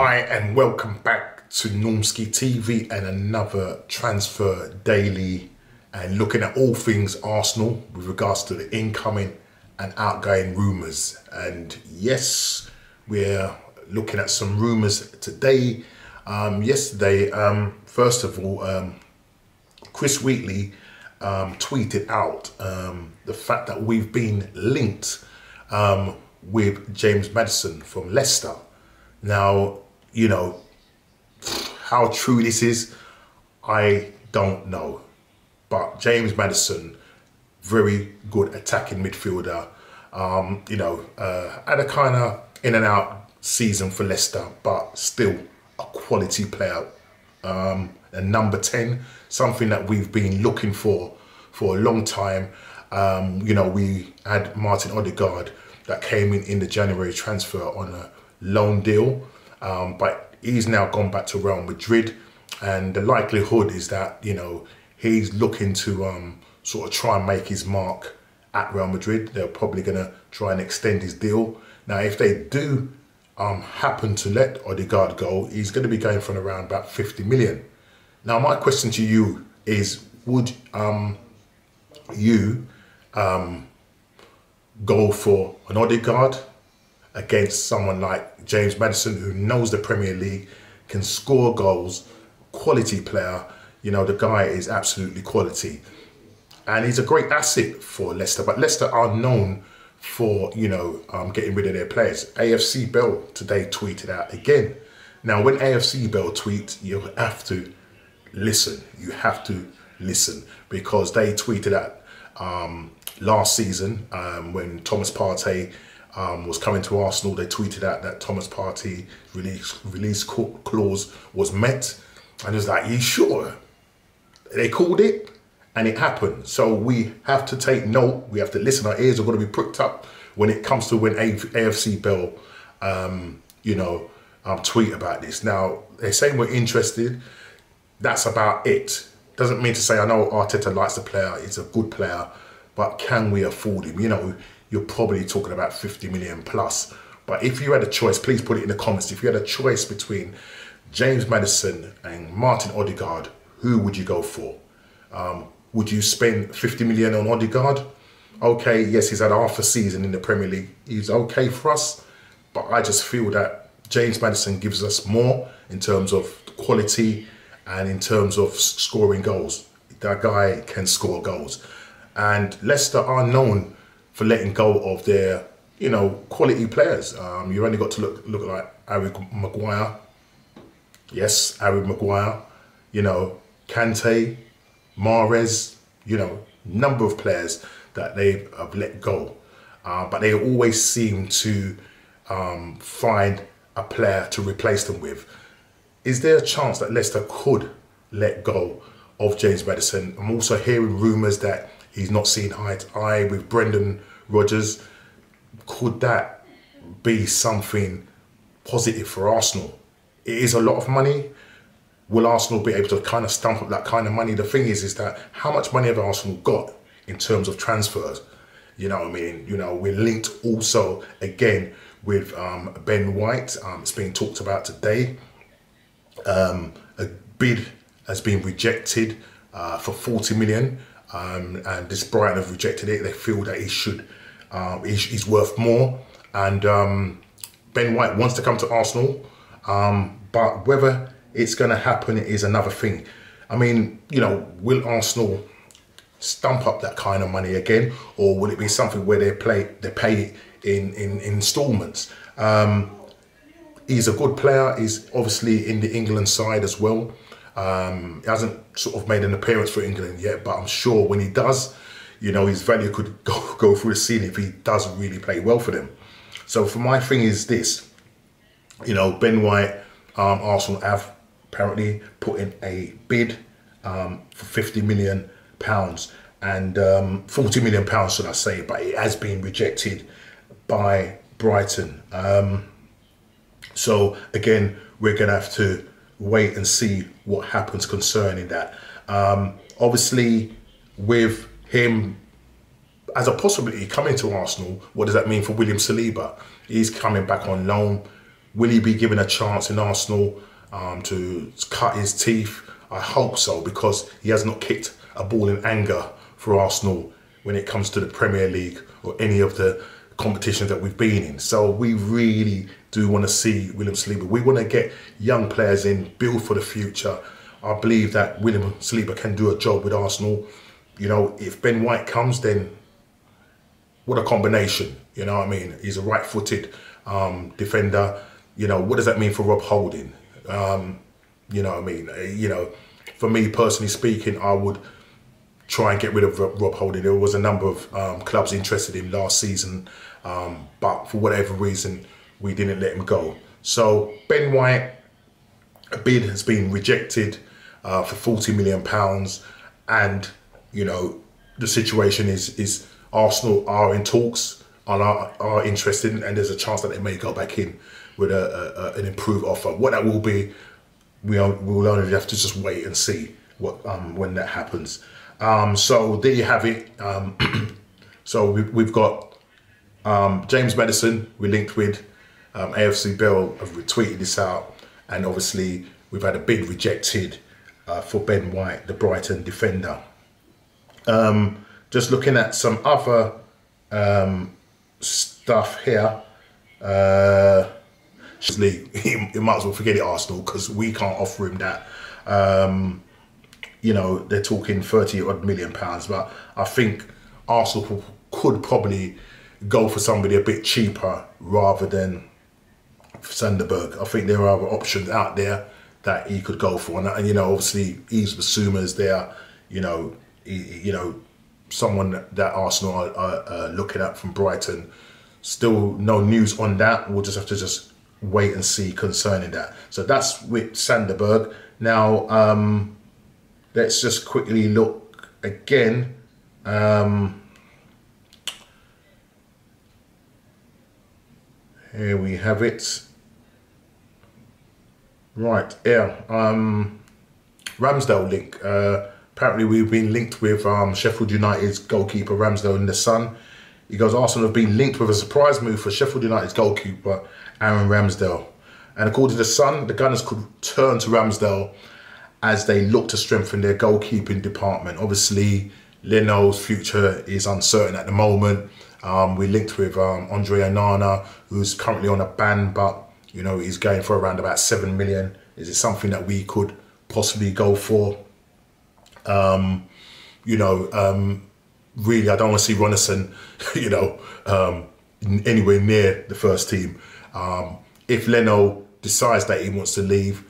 Hi and welcome back to Normski TV and another transfer daily and looking at all things Arsenal with regards to the incoming and outgoing rumours. And yes, we're looking at some rumours today. Um, yesterday, um, first of all, um, Chris Wheatley um, tweeted out um, the fact that we've been linked um, with James Maddison from Leicester. Now, you know, how true this is, I don't know. But James Maddison, very good attacking midfielder. Um, you know, uh, had a kind of in and out season for Leicester, but still a quality player. Um, and number 10, something that we've been looking for for a long time. Um, you know, we had Martin Odegaard that came in in the January transfer on a loan deal, um, but he's now gone back to Real Madrid, and the likelihood is that you know he's looking to um, sort of try and make his mark at Real Madrid. They're probably going to try and extend his deal. Now, if they do um, happen to let Odegaard go, he's going to be going for around about 50 million. Now, my question to you is, would um, you um, go for an Odegaard against someone like James Maddison, who knows the Premier League, can score goals, quality player. You know, the guy is absolutely quality. And he's a great asset for Leicester. But Leicester are known for, you know, um, getting rid of their players. AFC Bell today tweeted out again. Now, when AFC Bell tweets, you have to listen. You have to listen because they tweeted out um, last season um, when Thomas Partey um, was coming to Arsenal. They tweeted out that Thomas Partey release release clause was met, and it was like, "You sure?" They called it, and it happened. So we have to take note. We have to listen. Our ears are going to be pricked up when it comes to when AFC Bell, um, you know, um, tweet about this. Now they're saying we're interested. That's about it. Doesn't mean to say I know Arteta likes the player. He's a good player but can we afford him? You know, you're probably talking about 50 million plus. But if you had a choice, please put it in the comments. If you had a choice between James Maddison and Martin Odegaard, who would you go for? Um, would you spend 50 million on Odegaard? Okay, yes, he's had half a season in the Premier League. He's okay for us. But I just feel that James Madison gives us more in terms of quality and in terms of scoring goals. That guy can score goals. And Leicester are known for letting go of their, you know, quality players. Um, you only got to look look like Harry Maguire. Yes, Harry Maguire. You know, Kante, Mahrez. You know, number of players that they have let go, uh, but they always seem to um, find a player to replace them with. Is there a chance that Leicester could let go of James Maddison? I'm also hearing rumours that he's not seen eye to eye with Brendan Rodgers. Could that be something positive for Arsenal? It is a lot of money. Will Arsenal be able to kind of stump up that kind of money? The thing is, is that how much money have Arsenal got in terms of transfers? You know what I mean? You know, we're linked also again with um, Ben White. Um, it's being talked about today. Um, a bid has been rejected uh, for 40 million um, and this Brighton have rejected it. They feel that he should, um, he's, worth more. And um, Ben White wants to come to Arsenal, um, but whether it's going to happen is another thing. I mean, you know, will Arsenal stump up that kind of money again, or will it be something where they play they pay in in, in installments? Um, he's a good player. He's obviously in the England side as well. Um, he hasn't sort of made an appearance for England yet, but I'm sure when he does, you know, his value could go, go through the ceiling if he does really play well for them. So for my thing is this, you know, Ben White, um, Arsenal have apparently put in a bid um, for 50 million pounds and um, 40 million pounds, should I say, but it has been rejected by Brighton. Um, so again, we're going to have to wait and see what happens concerning that. Um, obviously, with him as a possibility coming to Arsenal, what does that mean for William Saliba? He's coming back on loan. Will he be given a chance in Arsenal um, to cut his teeth? I hope so because he has not kicked a ball in anger for Arsenal when it comes to the Premier League or any of the competitions that we've been in. So we really do want to see William Saliba. We want to get young players in, build for the future. I believe that William Saliba can do a job with Arsenal. You know, if Ben White comes, then what a combination. You know what I mean? He's a right-footed um, defender. You know, what does that mean for Rob Holding? Um, you know what I mean? Uh, you know, for me personally speaking, I would try and get rid of Rob Holding. There was a number of um, clubs interested in last season, um, but for whatever reason, we didn't let him go. So Ben White, a bid has been rejected uh, for 40 million pounds, and you know the situation is is Arsenal are in talks and are, are interested, and there's a chance that they may go back in with a, a, an improved offer. What that will be, we are, we will only have to just wait and see what um, when that happens. Um, so there you have it. Um, so we, we've got um, James Maddison We linked with um, AFC Bell have retweeted this out, and obviously we've had a bid rejected uh, for Ben White, the Brighton defender. Um, just looking at some other um, stuff here. Uh, he, he might as well forget it, Arsenal, because we can't offer him that. Um, you know, they're talking 30 odd million pounds, but I think Arsenal could probably go for somebody a bit cheaper rather than Sander Berge. I think there are other options out there that he could go for, and, and you know, obviously, Yves Bissouma is there. You know, he, you know, someone that Arsenal are, are, are, looking at from Brighton. Still, no news on that. We'll just have to just wait and see concerning that. So that's with Sander Berge. Now, um, let's just quickly look again. Um, here we have it. Right, yeah. Um, Ramsdale link. Uh, apparently, we've been linked with um, Sheffield United's goalkeeper Ramsdale in the Sun. He goes, Arsenal have been linked with a surprise move for Sheffield United's goalkeeper Aaron Ramsdale. And according to the Sun, the Gunners could turn to Ramsdale as they look to strengthen their goalkeeping department. Obviously, Leno's future is uncertain at the moment. Um, we linked with um, Andre Onana, who's currently on a ban, but you know, he's going for around about 7 million. Is it something that we could possibly go for? Um, you know, um, really, I don't want to see Runarsson, you know, um, anywhere near the first team. Um, if Leno decides that he wants to leave,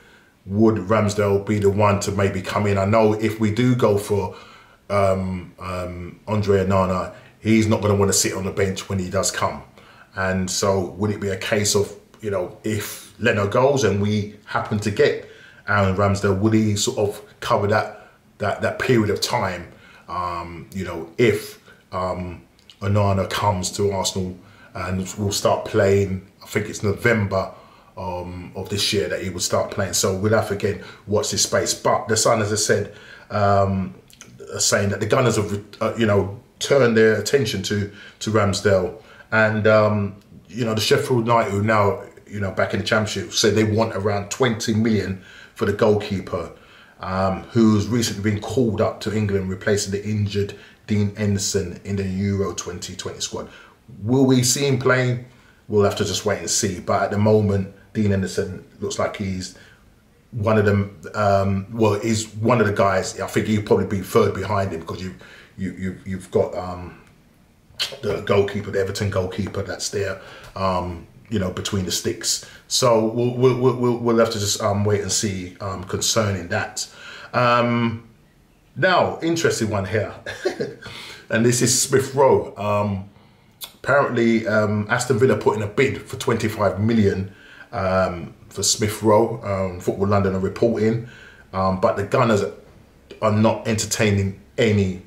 would Ramsdale be the one to maybe come in? I know if we do go for um, um, Andre Onana, he's not going to want to sit on the bench when he does come. And so would it be a case of you know, if Leno goes and we happen to get Aaron Ramsdale, would he sort of cover that that that period of time? Um, you know, if um, Onana comes to Arsenal and will start playing, I think it's November um, of this year that he will start playing. So we'll have to again watch this space. But the Sun, as I said, um, saying that the Gunners have, uh, you know, turned their attention to to Ramsdale, and um, you know the Sheffield United who now you know, back in the championship, said they want around 20 million for the goalkeeper, um, who's recently been called up to England, replacing the injured Dean Henderson in the Euro 2020 squad. Will we see him playing? We'll have to just wait and see. But at the moment, Dean Henderson looks like he's one of them. Um, well, he's one of the guys. I think he'll probably be third behind him because you, you, you, you've got um, the goalkeeper, the Everton goalkeeper that's there. Um, you know, between the sticks. So we'll we'll we'll, we'll have to just um, wait and see um, concerning that. Um, now, interesting one here, and this is Smith Rowe. Um, apparently, um, Aston Villa put in a bid for 25 million um, for Smith Rowe. Um, Football London are reporting, um, but the Gunners are not entertaining any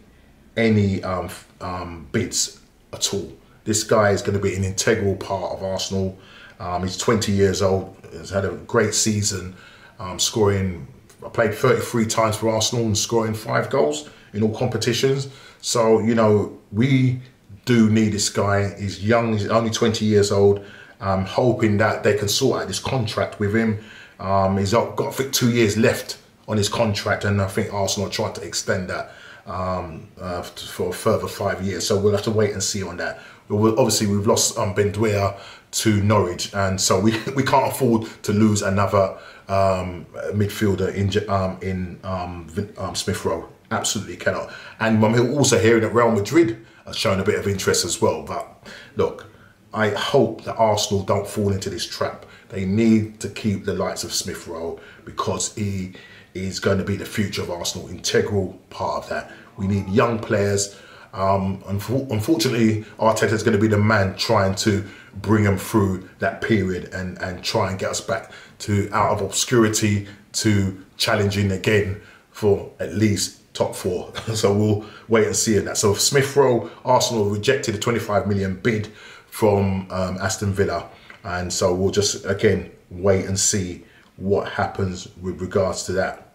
any um, um, bids at all. This guy is going to be an integral part of Arsenal. Um, he's 20 years old, has had a great season, um, scoring, I played 33 times for Arsenal and scoring five goals in all competitions. So, you know, we do need this guy. He's young, he's only 20 years old, I'm hoping that they can sort out this contract with him. Um, he's got, think, two years left on his contract, and I think Arsenal trying to extend that um, uh, for a further five years. So we'll have to wait and see on that. Obviously, we've lost um, Buendia to Norwich, and so we, we can't afford to lose another um, midfielder in um, in um, um, Smith Rowe. Absolutely cannot. And I'm also hearing that Real Madrid are showing a bit of interest as well. But look, I hope that Arsenal don't fall into this trap. They need to keep the likes of Smith Rowe because he is going to be the future of Arsenal, integral part of that. We need young players. Um, unfortunately, Arteta is going to be the man trying to bring them through that period and, and try and get us back to out of obscurity to challenging again for at least top four. so we'll wait and see in that. So Smith Rowe, Arsenal rejected a 25 million bid from um, Aston Villa. And so we'll just, again, wait and see what happens with regards to that.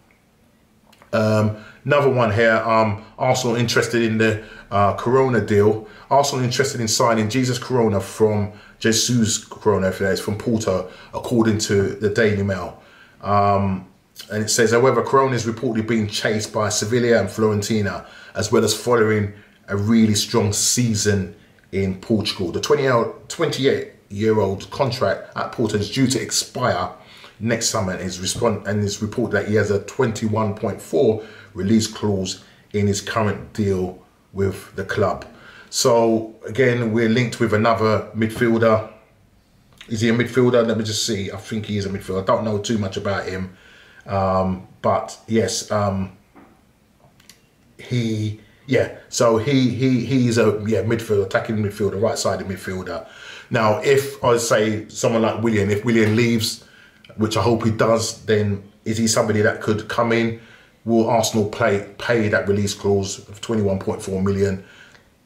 Um, another one here, um, Arsenal interested in the uh, Corona deal. Arsenal interested in signing Jesus Corona from Jesus Corona, if it's from Porto, according to the Daily Mail. Um, and it says, however, Corona is reportedly being chased by Sevilla and Fiorentina, as well as following a really strong season in Portugal. The 28 year old contract at Porto is due to expire next summer and is, respond and his report that he has a 21.4 release clause in his current deal with the club. So again, we're linked with another midfielder. Is he a midfielder? Let me just see. I think he is a midfielder. I don't know too much about him. Um, but yes, um, he yeah. So he he he's a yeah midfielder, attacking midfielder, right sided midfielder. Now, if I say someone like Willian, if Willian leaves, which I hope he does, then is he somebody that could come in? Will Arsenal play pay that release clause of twenty one point four million?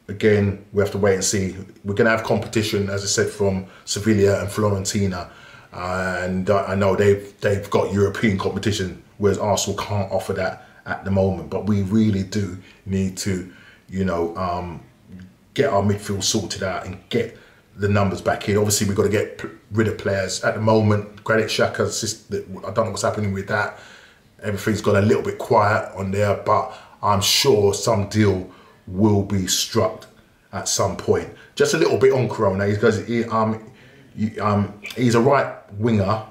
Again, we have to wait and see. We're going to have competition, as I said, from Sevilla and Fiorentina and I know they've they've got European competition, whereas Arsenal can't offer that at the moment. But we really do need to, you know, um, get our midfield sorted out and get the numbers back in. Obviously, we've got to get rid of players at the moment. Granit Xhaka, I don't know what's happening with that. Everything's gone a little bit quiet on there, but I'm sure some deal will be struck at some point. Just a little bit on Corona because he, um, um, he's a right winger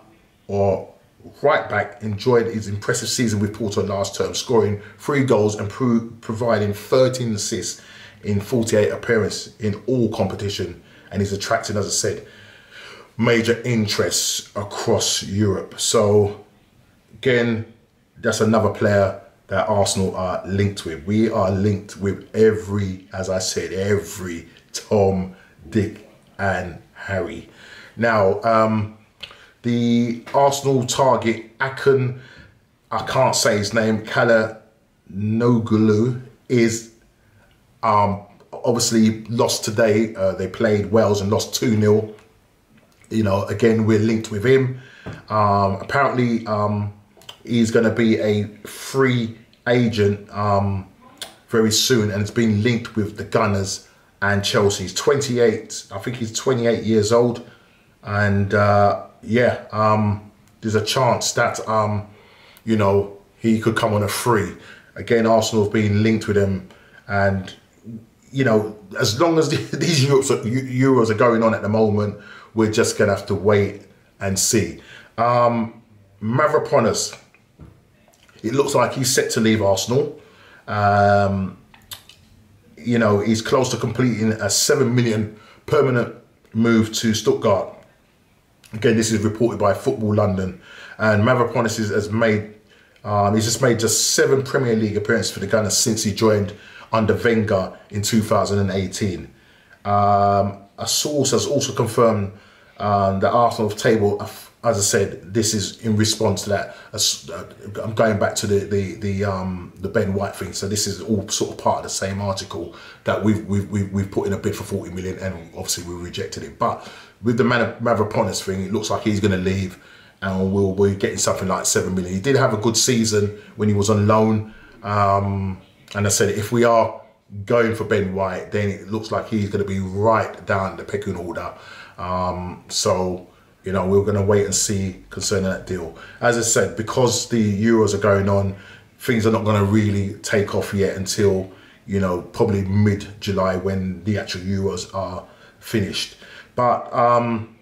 or right back. Enjoyed his impressive season with Porto last term, scoring three goals and pro providing 13 assists in 48 appearances in all competition. And he's attracting, as I said, major interests across Europe. So again, that's another player that Arsenal are linked with. We are linked with every, as I said, every Tom, Dick, and Harry. Now, um, the Arsenal target, Hakan, I can't say his name, Calhanoglu, is um, obviously lost today. Uh, they played Wales and lost 2-0. You know, again, we're linked with him. Um, apparently, um, he's going to be a free agent um, very soon and it's been linked with the Gunners and Chelsea. He's 28, I think he's 28 years old and uh, yeah, um, there's a chance that um, you know he could come on a free. Again, Arsenal have been linked with him, and you know as long as these Euros are going on at the moment, we're just gonna have to wait and see. Um, Mavropanos, it looks like he's set to leave Arsenal. Um, you know, he's close to completing a seven million permanent move to Stuttgart Again, this is reported by Football London. And Mavropanos has made, um, he's just made just seven Premier League appearances for the Gunners since he joined under Wenger in 2018. Um, a source has also confirmed um, that Arsenal have as I said, this is in response to that. Uh, I'm going back to the the the, um, the Ben White thing. So this is all sort of part of the same article that we've we've we've put in a bid for 40 million, and obviously we rejected it. But with the Mavropanos thing, it looks like he's going to leave and we'll be getting something like 7 million. He did have a good season when he was on loan. Um, and I said, if we are going for Ben White, then it looks like he's going to be right down the pecking order. Um, so, you know, we're going to wait and see concerning that deal. As I said, because the Euros are going on, things are not going to really take off yet until, you know, probably mid July when the actual Euros are finished. But um,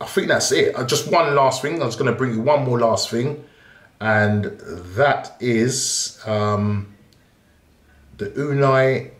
I think that's it. Uh, just one last thing. I was going to bring you one more last thing, and that is um, the Unai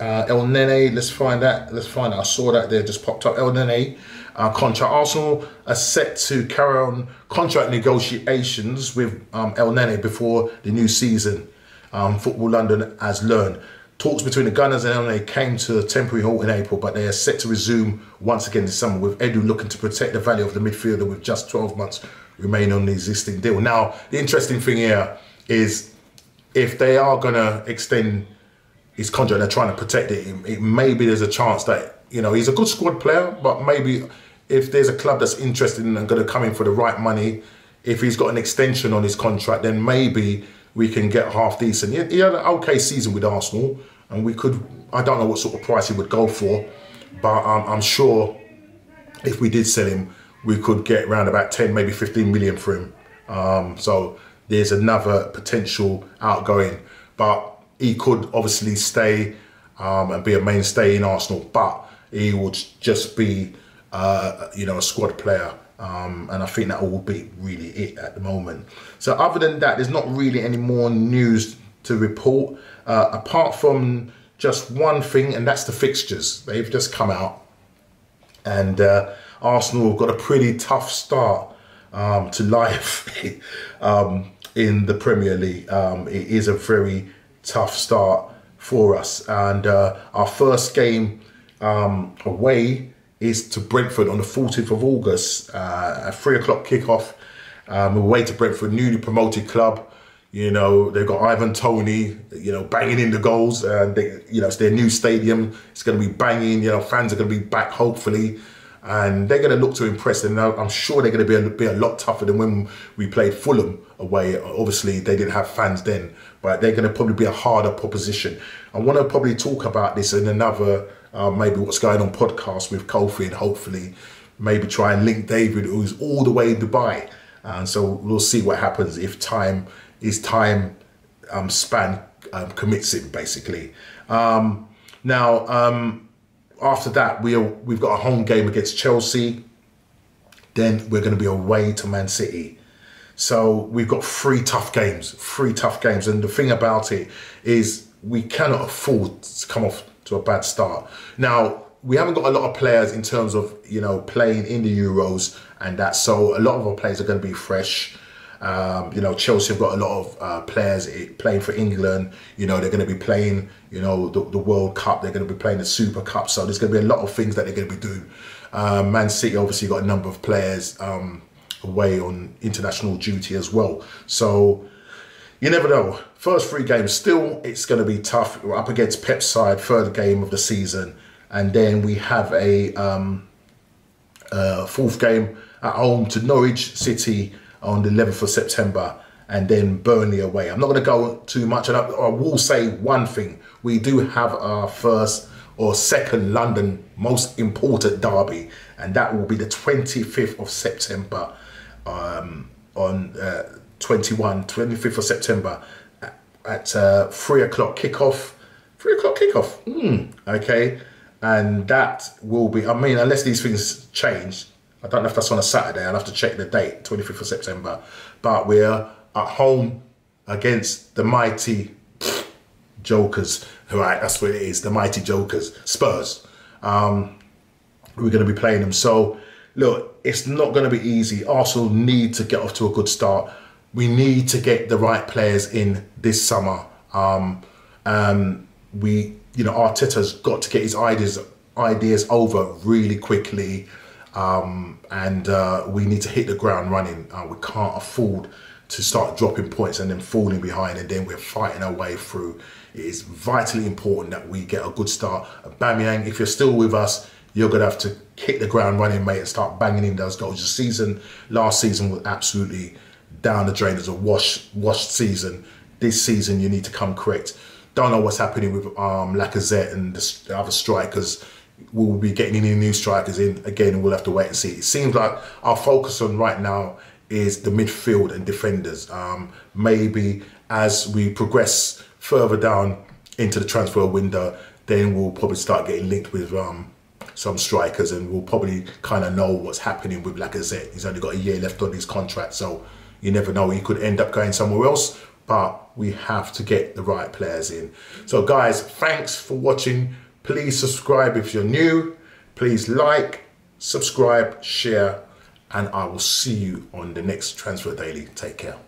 uh, Elneny. Let's find that. Let's find that. I saw that there just popped up. Elneny uh, contract. Arsenal are set to carry on contract negotiations with um, Elneny before the new season. Um, Football London has learned. Talks between the Gunners and Elneny came to a temporary halt in April, but they are set to resume once again this summer, with Edu looking to protect the value of the midfielder with just 12 months remaining on the existing deal. Now, the interesting thing here is if they are going to extend his contract, they're trying to protect it, it, maybe there's a chance that, you know, he's a good squad player, but maybe if there's a club that's interested in and going to come in for the right money, if he's got an extension on his contract, then maybe we can get half decent. He, he had an okay season with Arsenal, and we could. I don't know what sort of price he would go for, but um, I'm sure if we did sell him, we could get around about 10, maybe 15 million for him. Um, so there's another potential outgoing, but he could obviously stay um, and be a mainstay in Arsenal, but he would just be, uh, you know, a squad player. Um, and I think that will be really it at the moment. So other than that, there's not really any more news to report uh, apart from just one thing, and that's the fixtures. They've just come out, and uh, Arsenal have got a pretty tough start um, to life um, in the Premier League. Um, it is a very tough start for us, and uh, our first game um, away is to Brentford on the 14th of August, uh, a three o'clock kickoff. Um, away to Brentford, newly promoted club. You know, they've got Ivan Toney, you know, banging in the goals. And, they, you know, it's their new stadium. It's going to be banging. You know, fans are going to be back, hopefully. And they're going to look to impress. And I'm sure they're going to be a, be a lot tougher than when we played Fulham away. Obviously, they didn't have fans then. But they're going to probably be a harder proposition. I want to probably talk about this in another uh, maybe what's going on podcast with Kofi and hopefully maybe try and link David, who's all the way in Dubai. And so we'll see what happens if time is time um, span um, commits him basically. Um, now um, after that we are, we've got a home game against Chelsea. Then we're going to be away to Man City. So we've got three tough games, three tough games. And the thing about it is we cannot afford to come off to a bad start. Now, we haven't got a lot of players in terms of, you know, playing in the Euros and that. So a lot of our players are going to be fresh. Um, you know, Chelsea have got a lot of uh, players playing for England. You know, they're going to be playing, you know, the, the, World Cup. They're going to be playing the Super Cup. So there's going to be a lot of things that they're going to be doing. Um, Man City obviously got a number of players um, away on international duty as well. So you never know. First three games, still it's going to be tough. We're up against Pep's side, third game of the season, and then we have a um, uh, fourth game at home to Norwich City on the 11th of September, and then Burnley away. I'm not going to go too much, and I, I will say one thing: we do have our first or second London most important derby, and that will be the 25th of September um, on. Uh, 21, 25th of September at, at uh, 3 o'clock kickoff. 3 o'clock kickoff. Mm, okay. And that will be, I mean, unless these things change, I don't know if that's on a Saturday, I'll have to check the date, 25th of September. But we're at home against the mighty Jokers. Right, that's what it is, the mighty Jokers, Spurs. Um, we're going to be playing them. So, look, it's not going to be easy. Arsenal need to get off to a good start we need to get the right players in this summer. Um, um, we, you know, Arteta's got to get his ideas ideas over really quickly, um, and uh, we need to hit the ground running. Uh, we can't afford to start dropping points and then falling behind, and then we're fighting our way through. It is vitally important that we get a good start. Bamiyang, if you're still with us, you're gonna have to hit the ground running, mate, and start banging in those goals. The season, last season was absolutely down the drain as a wash washed season. This season you need to come correct. Don't know what's happening with um, Lacazette and the other strikers. We'll be getting any new strikers in. Again, and we'll have to wait and see. It seems like our focus on right now is the midfield and defenders. Um, maybe as we progress further down into the transfer window, then we'll probably start getting linked with um, some strikers and we'll probably kind of know what's happening with Lacazette. He's only got a year left on his contract, so you never know. He could end up going somewhere else, but we have to get the right players in. So guys, thanks for watching. Please subscribe if you're new. Please like, subscribe, share, and I will see you on the next Transfer Daily. Take care.